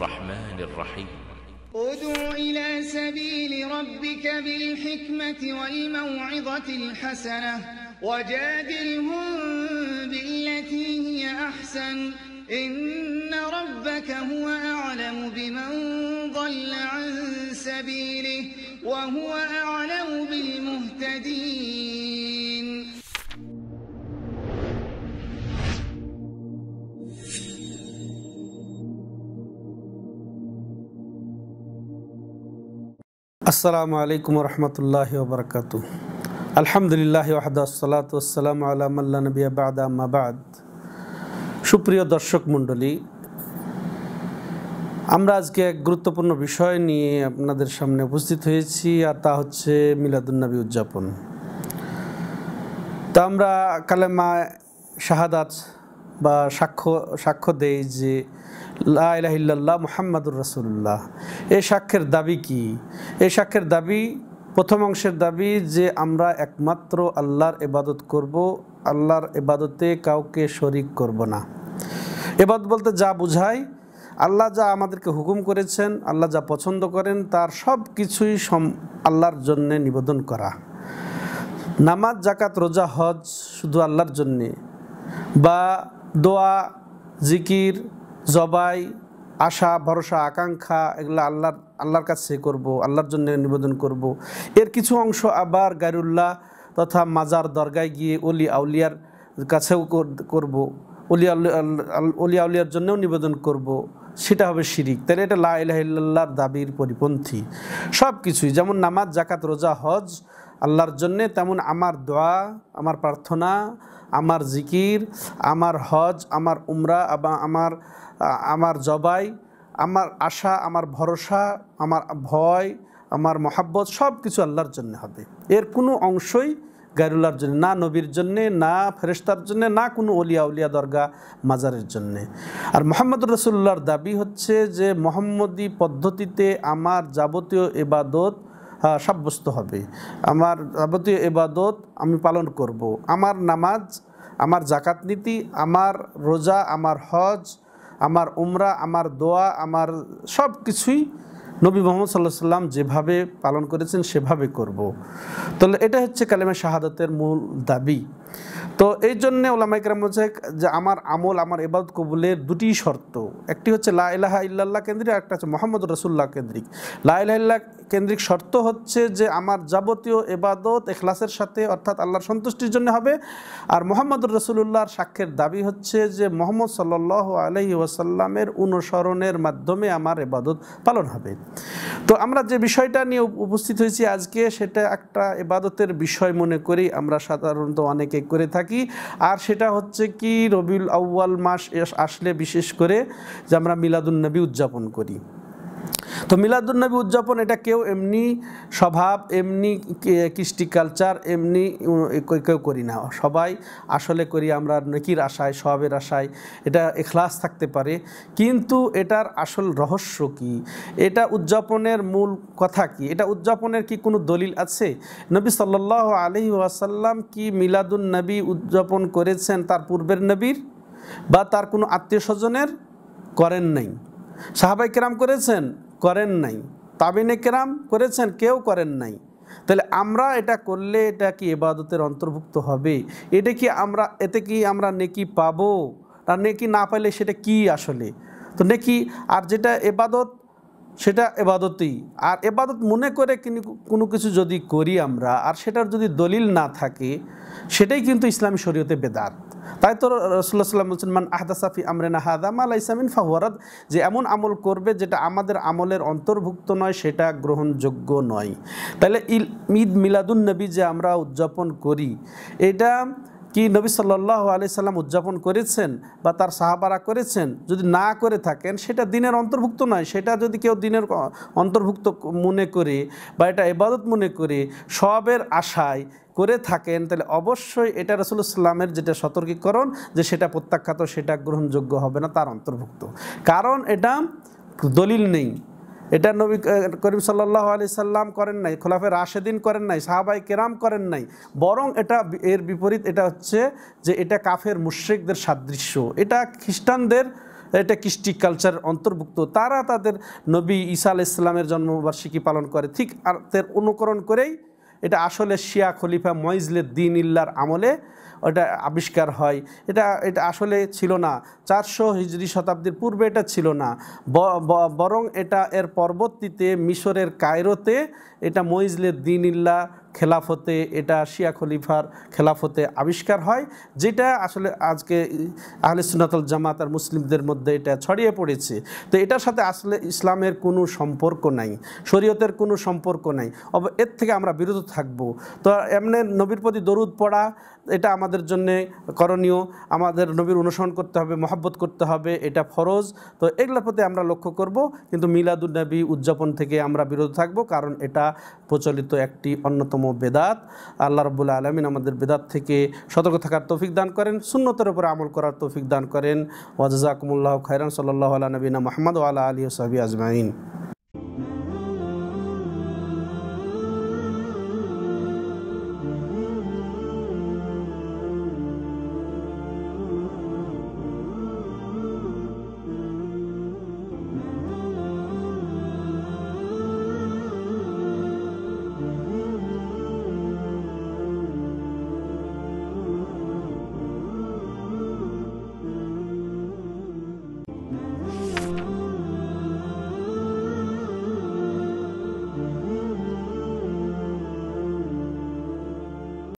الرحمن الرحيم. ادع إلى سبيل ربك بالحكمة والموعظة الحسنة وجادلهم بالتي هي أحسن. إن ربك هو أعلم بمن ضل عن سبيله وهو أعلم بالمهتدين. আসসালামু আলাইকুম রহমতুল্লাহ বরকাত আলহামদুলিল্লাহ ওয়াহদাসলাত আসসালাম আল্লাহ নবী আবাদ সুপ্রিয় দর্শক মণ্ডলী, আমরা আজকে এক গুরুত্বপূর্ণ বিষয় নিয়ে আপনাদের সামনে উপস্থিত হয়েছি, আর তা হচ্ছে মিলাদুন্নবী উদযাপন। তা আমরা কালেমা শাহাদাত বা সাক্ষ্য সাক্ষ্য দেই যে লাহিল্লাহ মুহাম্মাদুর রসুল্লাহ এই সাক্ষ্যের দাবি কি? এই সাক্ষ্যের দাবি প্রথম অংশের দাবি যে আমরা একমাত্র আল্লাহর এবাদত করব, আল্লাহর এবাদতে কাউকে শরিক করব না। এবাদত বলতে যা বুঝায় আল্লাহ যা আমাদেরকে হুকুম করেছেন, আল্লাহ যা পছন্দ করেন, তার সব কিছুই সম, আল্লাহর জন্যে নিবেদন করা। নামাজ জাকাত রোজা, হজ শুধু আল্লাহর জন্যে বা দোয়া, জিকির, জবাই, আশা, ভরসা, আকাঙ্ক্ষা, এগুলো আল্লাহর আল্লাহর কাছে করব, আল্লাহর জন্য নিবেদন করব। এর কিছু অংশ আবার গায়রুল্লাহ তথা মাজার দরগায় গিয়ে অলি আউলিয়ার কাছেও করব। অলি অলি আউলিয়ার জন্যও নিবেদন করব। সেটা হবে শিরিক। তাহলে এটা লা দাবির পরিপন্থী। সব কিছুই যেমন নামাজ জাকাত রোজা, হজ, আল্লাহর জন্যে তেমন আমার দোয়া, আমার প্রার্থনা আমার জিকির, আমার হজ, আমার উমরা বা আমার আমার জবাই, আমার আশা, আমার ভরসা, আমার ভয়, আমার মহাব্বত সব কিছু আল্লাহর জন্য হবে। এর কোনো অংশই গাইরুল্লাহর জন্য, না নবীর জন্যে, না ফেরেস্তার জন্যে, না কোনো অলিয়া উলিয়া দরগা মাজারের জন্যে। আর মোহাম্মদ রসুল্লাহর দাবি হচ্ছে যে, মোহাম্মদী পদ্ধতিতে আমার যাবতীয় এবাদত সাব্যস্ত হবে। আমার যাবতীয় এবাদত আমি পালন করব। আমার নামাজ আমার জাকাত নীতি আমার রোজা আমার হজ আমার উমরা আমার দোয়া আমার সব কিছুই নবী মোহাম্মদ সাল্লাহ সাল্লাম যেভাবে পালন করেছেন, সেভাবে করব। তাহলে এটা হচ্ছে কালেমা শাহাদতের মূল দাবি। তো এই জন্যে ওলামাইকরাম বলছে যে, আমার আমল, আমার এবাদ কবুলের দুটি শর্ত। একটি হচ্ছে লা ইলাহা ইল্লাল্লাহ কেন্দ্রিক একটা হচ্ছে মোহাম্মদ রসুল্লাহ কেন্দ্রিক। লা ইলাহা কেন্দ্রিক শর্ত হচ্ছে যে, আমার যাবতীয় এবাদত এখলাসের সাথে অর্থাৎ আল্লাহর সন্তুষ্টির জন্য হবে, আর মোহাম্মদুর রসুল্লাহর সাক্ষ্যের দাবি হচ্ছে যে, মোহাম্মদ সাল্লাহ আলহি ওয়াসাল্লামের অনুসরণের মাধ্যমে আমার এবাদত পালন হবে। তো আমরা যে বিষয়টা নিয়ে উপস্থিত হয়েছি আজকে, সেটা একটা এবাদতের বিষয় মনে করি। আমরা সাধারণত অনেকে করে থাকি। আর সেটা হচ্ছে কি, রবিউল আউ্য়াল মাস আসলে বিশেষ করে যে আমরা মিলাদুন্নবী উদযাপন করি। তো মিলাদুলনবী উদযাপন, এটা কেউ এমনি স্বভাব, এমনি কৃষ্টি কালচার এমনি কেউ করি না। সবাই আসলে করি আমরা নেকির আশায় সবের আশায়। এটা এখলাস থাকতে পারে। কিন্তু এটার আসল রহস্য কি? এটা উদযাপনের মূল কথা কি? এটা উদযাপনের কি কোনো দলিল আছে? নবী সাল্লাহ আলহি ওয়াসাল্লাম কি মিলাদুন নবী উদযাপন করেছেন তার পূর্বের নবীর? বা তার কোনো আত্মীয় স্বজনের? করেন নাই। সাহাবাই কেরাম করেছেন? করেন নাই। তাবিনে কেরাম করেছেন, কেউ করেন নাই। তাহলে আমরা এটা করলে এটা কি এবাদতের অন্তর্ভুক্ত হবে? এটা কি আমরা, এতে কি আমরা নেকি পাবো? আর নেকি না পাইলে সেটা কি আসলে? তো নেকি, আর যেটা এবাদত সেটা এবাদতই আর এবাদত মনে করে কোনো কিছু যদি করি আমরা, আর সেটার যদি দলিল না থাকে, সেটাই কিন্তু ইসলামী শরীয়তে বেদাত। তাই তো রসুল্লাহ সাল্লাম বলছেন, মান আহদাসাফি আমরেনা হাদা আলা ইসলামিন ফাহুয়ারাদ যে এমন আমল করবে যেটা আমাদের আমলের অন্তর্ভুক্ত নয়, সেটা গ্রহণযোগ্য নয়। তাহলে ঈদ মিলাদুন নবী যে আমরা উদযাপন করি, এটা কি নবী সাল্লাহ আলি সাল্লাম উদযাপন করেছেন বা তার সাহাবারা করেছেন, যদি না করে থাকেন, সেটা দিনের অন্তর্ভুক্ত নয়। সেটা যদি কেউ দিনের অন্তর্ভুক্ত মনে করে বা এটা এবাদত মনে করে, সবের আশায় করে থাকেন, তাহলে অবশ্যই এটা রসুল ইসলামের যেটা সতর্কীকরণ যে সেটা প্রত্যাখ্যাত, সেটা গ্রহণযোগ্য হবে না, তার অন্তর্ভুক্ত। কারণ এটা দলিল নেই। এটা নবী করিম সাল্লাহ আলি সাল্লাম করেন নাই, খোলাফে রাশেদিন করেন নাই সাহাবাই কেরাম করেন নাই। বরং এটা এর বিপরীত এটা হচ্ছে যে এটা কাফের মুশ্রিকদের সাদৃশ্য। এটা খ্রিস্টানদের, এটা কৃষ্টি কালচার অন্তর্ভুক্ত। তারা তাদের নবী ঈসা আল ইসলামের জন্মবার্ষিকী পালন করে। ঠিক আর অনুকরণ করেই এটা আসলে শিয়া খলিফা মইজলে দিন ইল্লার আমলে ওটা আবিষ্কার হয়। এটা এটা আসলে ছিল না। চারশো হিজরি শতাব্দীর পূর্বে এটা ছিল না। বরং এটা এর পরবর্তীতে মিশরের কায়রোতে এটা মইজলে দিন ইল্লা খেলাফতে এটা শিয়া খলিফার খেলাফতে আবিষ্কার হয়, যেটা আসলে আজকে আহলে সুনাতল জামাত আর মুসলিমদের মধ্যে এটা ছড়িয়ে পড়েছে। তো এটার সাথে আসলে ইসলামের কোনো সম্পর্ক নাই, শরীয়তের কোনো সম্পর্ক নাই। অব, এর থেকে আমরা বিরত থাকব। তো এমনি নবীর প্রতি দরুদ পড়া, এটা আমাদের জন্যে করণীয়। আমাদের নবীর অনুসরণ করতে হবে, মহাব্বত করতে হবে, এটা ফরজ। তো এগুলোর প্রতি আমরা লক্ষ্য করব, কিন্তু মিলাদুল নবী উদযাপন থেকে আমরা বিরত থাকব, কারণ এটা প্রচলিত একটি অন্যতম বেদাত। আল্লাহ রবুল্লা আলমিন আমাদের বেদাত থেকে সতর্ক থাকার তৌফিক দান করেন শূন্যতের উপরে আমল করার তৌফিক দান করেন। ওয়াজাকুমুল্লাহ খাইরান সাল্লাহ আলা নবীনা মোহাম্মদ আলা আলী সাহাবি আজমাইন।